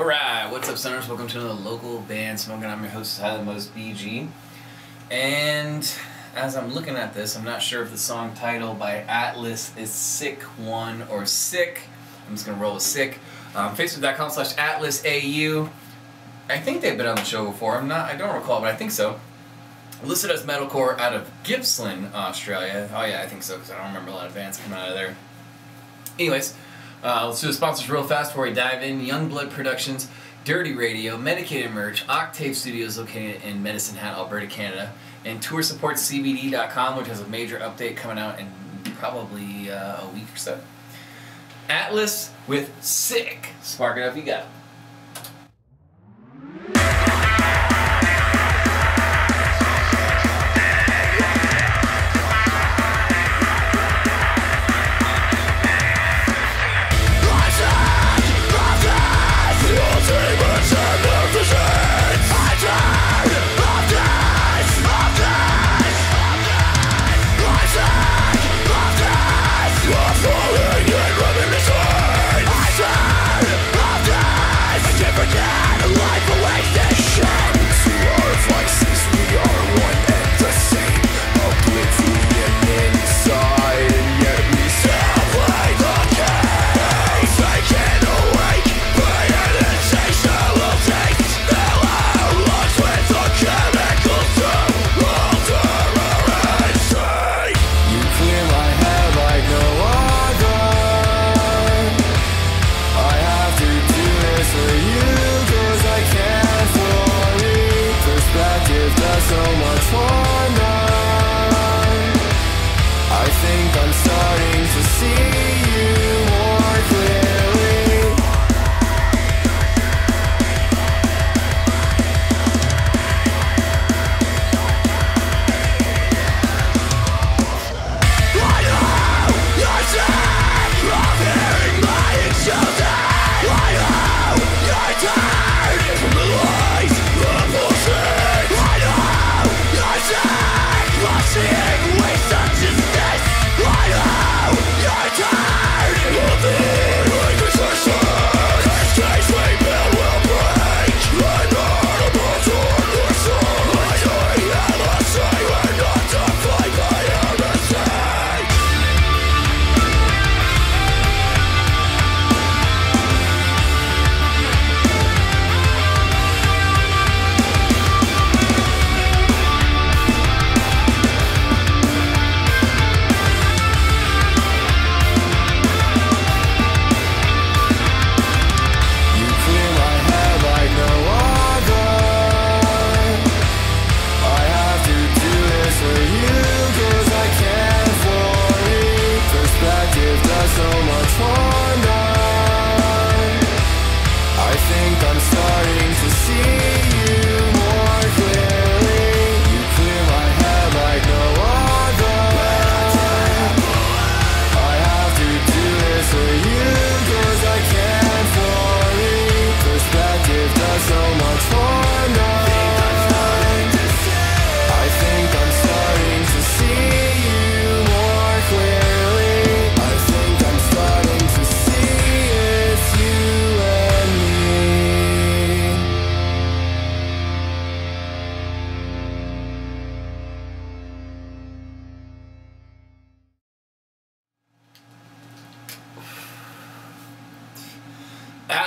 Alright, what's up, Sunners? Welcome to another local band smoking. I'm your host, Tyler Most BG. And as I'm looking at this, I'm not sure if the song title by Atlvs is Sick One or Sick. I'm just gonna roll with Sick. Um, Facebook.com slash AtlvsAU. I think they've been on the show before. I'm not, I don't recall, but I think so. Listed as metalcore out of Gippsland, Australia. Oh yeah, I think so, because I don't remember a lot of bands coming out of there. Anyways, uh, let's do the sponsors real fast before we dive in. Youngblood Productions, Dirty Radio, Medicated Merch, Octave Studios located in Medicine Hat, Alberta, Canada, and TourSupportCBD.com, which has a major update coming out in probably uh, a week or so. Atlvs with Sick. Spark it up, you got. think I'm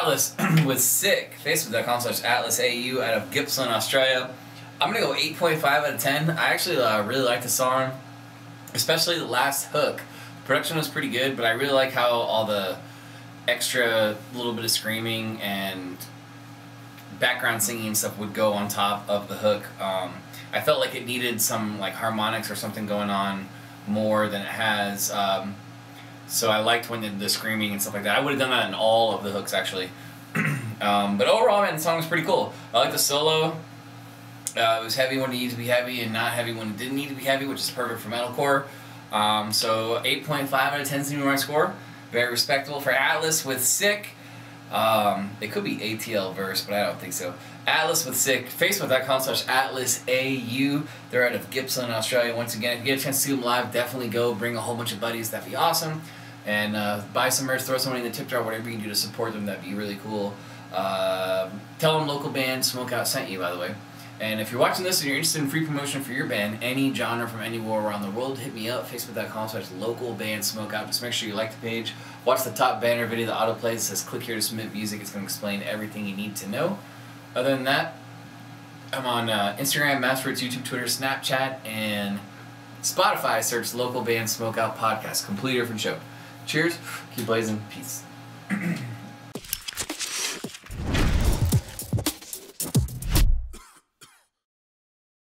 Atlvs was sick. Facebook.com slash Atlvs AU out of Gippsland, Australia. I'm going to go 8.5 out of 10. I actually uh, really like the song, especially the last hook. Production was pretty good, but I really like how all the extra little bit of screaming and background singing stuff would go on top of the hook. Um, I felt like it needed some like harmonics or something going on more than it has. Um, so I liked when the, the, screaming and stuff like that. I would have done that in all of the hooks actually. um, but overall, man, the song was pretty cool. I like the solo. Uh, it was heavy when it needed to be heavy and not heavy when it didn't need to be heavy, which is perfect for metalcore. Um, so 8.5 out of 10 is my score. Very respectable for Atlvs with Sick. Um, it could be ATL verse, but I don't think so. Atlvs with Sick. Facebook.com slash AtlvsAU. They're out of Gippsland, Australia. Once again, if you get a chance to see them live, definitely go. Bring a whole bunch of buddies. That'd be awesome. And uh, buy some merch, throw some money in the tip jar, whatever you can do to support them. That'd be really cool. Uh, tell them local band Smokeout sent you, by the way. And if you're watching this and you're interested in free promotion for your band, any genre from anywhere around the world, hit me up, facebook.com slash local band smokeout. Just make sure you like the page. Watch the top banner video that auto plays. It says click here to submit music. It's going to explain everything you need to know. Other than that, I'm on uh, Instagram, Masswords, YouTube, Twitter, Snapchat, and Spotify. Search local band smokeout podcast. Completely different show. Cheers. Keep blazing. Peace.